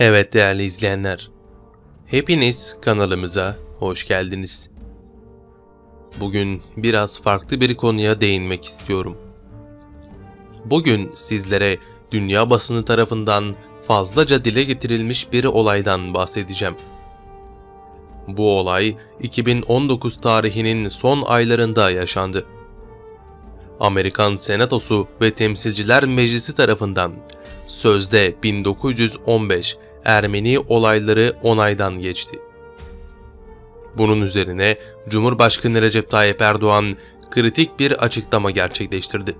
Evet değerli izleyenler, hepiniz kanalımıza hoş geldiniz. Bugün biraz farklı bir konuya değinmek istiyorum. Bugün sizlere dünya basını tarafından fazlaca dile getirilmiş bir olaydan bahsedeceğim. Bu olay 2019 tarihinin son aylarında yaşandı. Amerikan Senatosu ve Temsilciler Meclisi tarafından sözde 1915 Ermeni olayları onaydan geçti. Bunun üzerine Cumhurbaşkanı Recep Tayyip Erdoğan kritik bir açıklama gerçekleştirdi.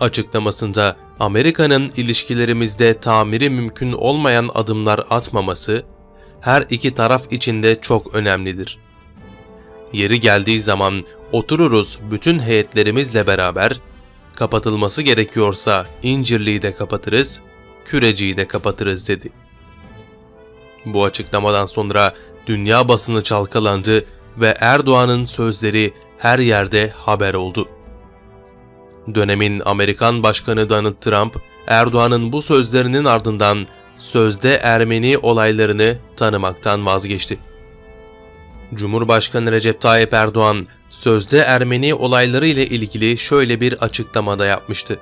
Açıklamasında Amerika'nın ilişkilerimizde tamiri mümkün olmayan adımlar atmaması her iki taraf için de çok önemlidir. Yeri geldiği zaman otururuz bütün heyetlerimizle beraber kapatılması gerekiyorsa İncirli'yi de kapatırız, Küreci'yi de kapatırız dedi. Bu açıklamadan sonra dünya basını çalkalandı ve Erdoğan'ın sözleri her yerde haber oldu. Dönemin Amerikan Başkanı Donald Trump, Erdoğan'ın bu sözlerinin ardından sözde Ermeni olaylarını tanımaktan vazgeçti. Cumhurbaşkanı Recep Tayyip Erdoğan sözde Ermeni olayları ile ilgili şöyle bir açıklamada yapmıştı.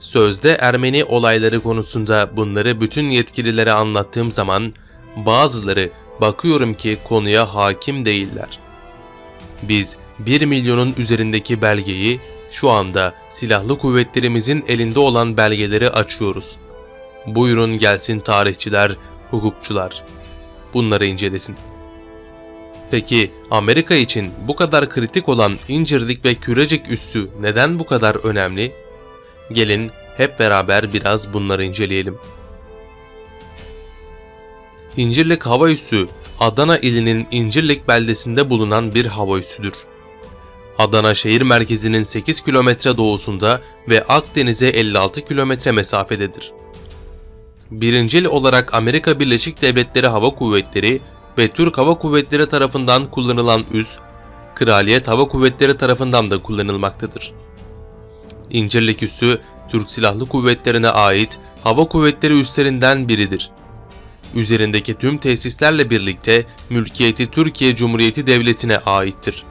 Sözde Ermeni olayları konusunda bunları bütün yetkililere anlattığım zaman bazıları bakıyorum ki konuya hakim değiller. Biz 1 milyonun üzerindeki belgeyi şu anda silahlı kuvvetlerimizin elinde olan belgeleri açıyoruz. Buyurun gelsin tarihçiler, hukukçular. Bunları incelesin. Peki Amerika için bu kadar kritik olan İncirlik ve Kürecik üssü neden bu kadar önemli? Gelin hep beraber biraz bunları inceleyelim. İncirlik Hava Üssü, Adana ilinin İncirlik beldesinde bulunan bir hava üssüdür. Adana şehir merkezinin 8 kilometre doğusunda ve Akdeniz'e 56 kilometre mesafededir. Birincil olarak Amerika Birleşik Devletleri Hava Kuvvetleri ve Türk Hava Kuvvetleri tarafından kullanılan üs, Kraliyet Hava Kuvvetleri tarafından da kullanılmaktadır. İncirlik üssü, Türk Silahlı Kuvvetlerine ait hava kuvvetleri üslerinden biridir. Üzerindeki tüm tesislerle birlikte mülkiyeti Türkiye Cumhuriyeti Devleti'ne aittir.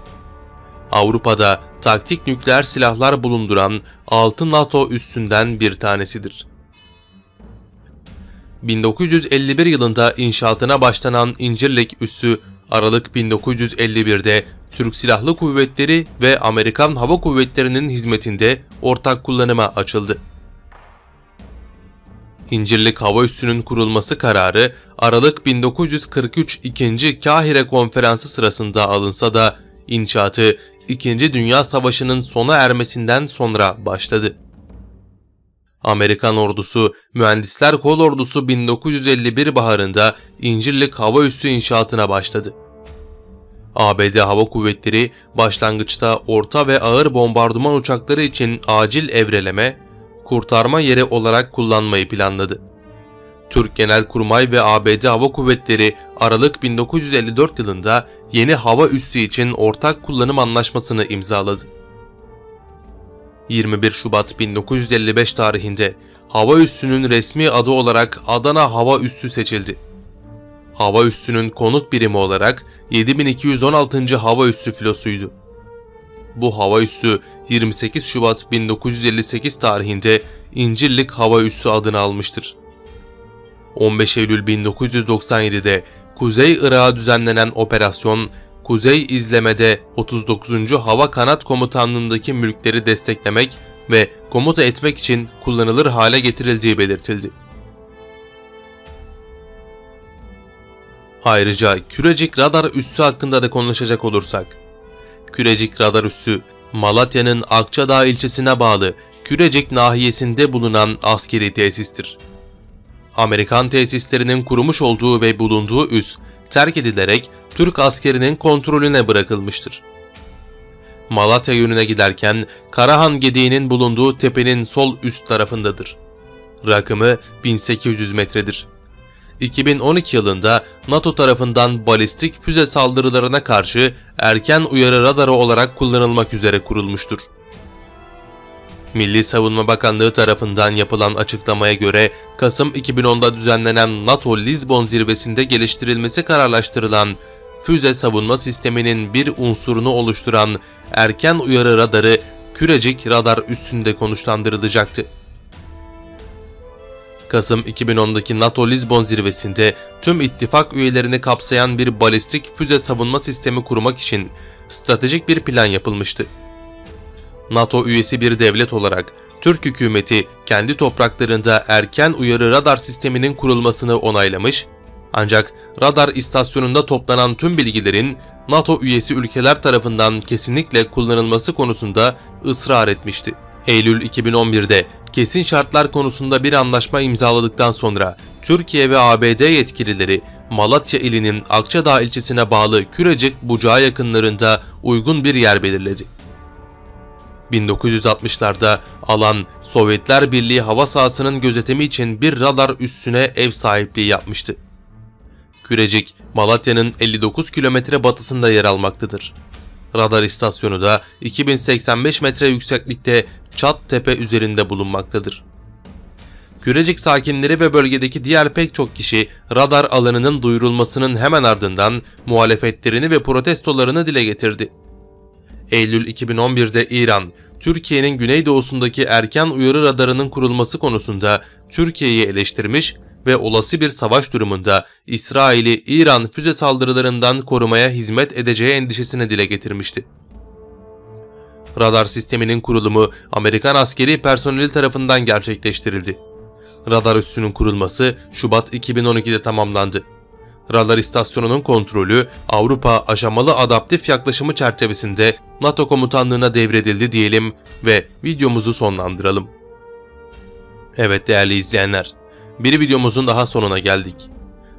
Avrupa'da taktik nükleer silahlar bulunduran 6 NATO üssünden bir tanesidir. 1951 yılında inşaatına başlanan İncirlik üssü Aralık 1951'de Türk Silahlı Kuvvetleri ve Amerikan Hava Kuvvetleri'nin hizmetinde ortak kullanıma açıldı. İncirlik Hava Üssü'nün kurulması kararı Aralık 1943 2. Kahire Konferansı sırasında alınsa da inşaatı 2. Dünya Savaşı'nın sona ermesinden sonra başladı. Amerikan ordusu Mühendisler Kol Ordusu 1951 baharında İncirlik Hava Üssü inşaatına başladı. ABD Hava Kuvvetleri başlangıçta orta ve ağır bombardıman uçakları için acil evreleme, kurtarma yeri olarak kullanmayı planladı. Türk Genelkurmay ve ABD Hava Kuvvetleri Aralık 1954 yılında yeni hava üssü için ortak kullanım anlaşmasını imzaladı. 21 Şubat 1955 tarihinde hava üssünün resmi adı olarak Adana Hava Üssü seçildi. Hava üssünün konut birimi olarak 7216. Hava Üssü filosuydu. Bu hava üssü 28 Şubat 1958 tarihinde İncirlik Hava Üssü adını almıştır. 15 Eylül 1997'de Kuzey Irak'a düzenlenen operasyon Kuzey izlemede 39. Hava Kanat Komutanlığındaki mülkleri desteklemek ve komuta etmek için kullanılır hale getirildiği belirtildi. Ayrıca Kürecik Radar Üssü hakkında da konuşacak olursak, Kürecik Radar Üssü, Malatya'nın Akçadağ ilçesine bağlı Kürecik nahiyesinde bulunan askeri tesistir. Amerikan tesislerinin kurumuş olduğu ve bulunduğu üs terk edilerek Türk askerinin kontrolüne bırakılmıştır. Malatya yönüne giderken Karahan Gediği'nin bulunduğu tepenin sol üst tarafındadır. Rakımı 1800 metredir. 2012 yılında NATO tarafından balistik füze saldırılarına karşı erken uyarı radarı olarak kullanılmak üzere kurulmuştur. Milli Savunma Bakanlığı tarafından yapılan açıklamaya göre Kasım 2010'da düzenlenen NATO Lisbon zirvesinde geliştirilmesi kararlaştırılan füze savunma sisteminin bir unsurunu oluşturan erken uyarı radarı Kürecik radar üstünde konuşlandırılacaktı. Kasım 2010'daki NATO Lisbon zirvesinde tüm ittifak üyelerini kapsayan bir balistik füze savunma sistemi kurmak için stratejik bir plan yapılmıştı. NATO üyesi bir devlet olarak Türk hükümeti kendi topraklarında erken uyarı radar sisteminin kurulmasını onaylamış, ancak radar istasyonunda toplanan tüm bilgilerin NATO üyesi ülkeler tarafından kesinlikle kullanılması konusunda ısrar etmişti. Eylül 2011'de kesin şartlar konusunda bir anlaşma imzaladıktan sonra Türkiye ve ABD yetkilileri Malatya ilinin Akçadağ ilçesine bağlı Kürecik bucağı yakınlarında uygun bir yer belirledi. 1960'larda alan Sovyetler Birliği hava sahasının gözetimi için bir radar üssüne ev sahipliği yapmıştı. Kürecik, Malatya'nın 59 kilometre batısında yer almaktadır. Radar istasyonu da 2085 metre yükseklikte Çat Tepe üzerinde bulunmaktadır. Kürecik sakinleri ve bölgedeki diğer pek çok kişi radar alanının duyurulmasının hemen ardından muhalefetlerini ve protestolarını dile getirdi. Eylül 2011'de İran, Türkiye'nin güneydoğusundaki erken uyarı radarının kurulması konusunda Türkiye'yi eleştirmiş ve olası bir savaş durumunda İsrail'i İran füze saldırılarından korumaya hizmet edeceği endişesini dile getirmişti. Radar sisteminin kurulumu Amerikan askeri personeli tarafından gerçekleştirildi. Radar üssünün kurulması Şubat 2012'de tamamlandı. Radar istasyonunun kontrolü Avrupa aşamalı adaptif yaklaşımı çerçevesinde NATO komutanlığına devredildi diyelim ve videomuzu sonlandıralım. Evet değerli izleyenler, bir videomuzun daha sonuna geldik.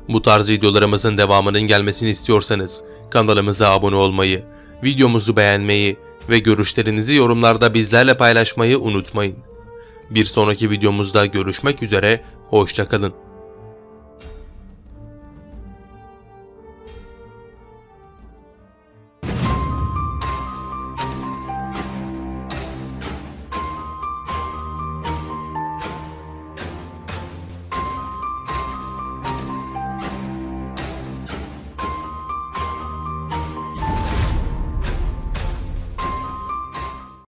Bu tarz videolarımızın devamının gelmesini istiyorsanız kanalımıza abone olmayı, videomuzu beğenmeyi ve görüşlerinizi yorumlarda bizlerle paylaşmayı unutmayın. Bir sonraki videomuzda görüşmek üzere, hoşçakalın.